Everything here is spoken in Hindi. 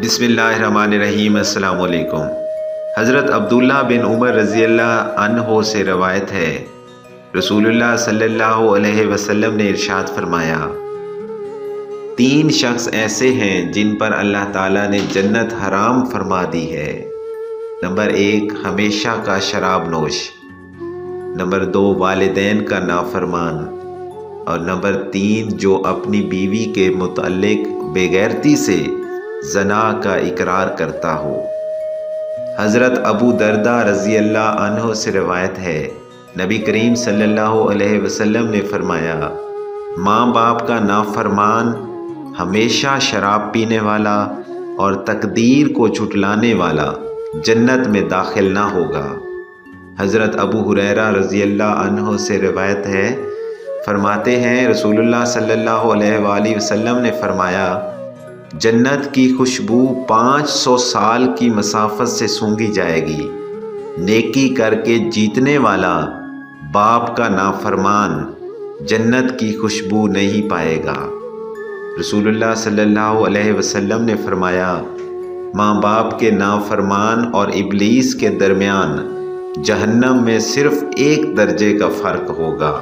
बिसमीम अल्लाम हज़रत अब्दुल्ला बिन उमर रज़ी अल्लाह से रवायत है। रसूलुल्लाह सल्लल्लाहु अलैहि वसल्लम ने इरशाद फरमाया, तीन शख्स ऐसे हैं जिन पर अल्लाह ताला ने जन्नत हराम फरमा दी है। नंबर एक, हमेशा का शराब नोश। नंबर दो, वालदेन का नाफरमान। और नंबर तीन, जो अपनी बीवी के मुतलक बेगैरती से जना का इकरार करता हो। हज़रत अबू दरदा रज़ी अल्लाह से रवायत है। नबी करीम सल्लल्लाहु अलैहि वसल्लम ने फरमाया माँ बाप का नाफरमान हमेशा शराब पीने वाला और तकदीर को छुटलाने वाला जन्नत में दाखिल ना होगा। हज़रत अबू हुरैरा रज़ी अल्लाह से रवायत है। फरमाते हैं, रसूलुल्लाह सल्लल्लाहु अलैहि वसल्लम ने फरमाया जन्नत की खुशबू पाँच सौ साल की मसाफत से सूंघी जाएगी। नेकी करके जीतने वाला बाप का नाफरमान जन्नत की खुशबू नहीं पाएगा। रसूलुल्लाह सल्लल्लाहु अलैहि वसल्लम ने फरमाया, माँ बाप के नाफरमान और इबलीस के दरमियान जहन्नम में सिर्फ़ एक दर्जे का फ़र्क होगा।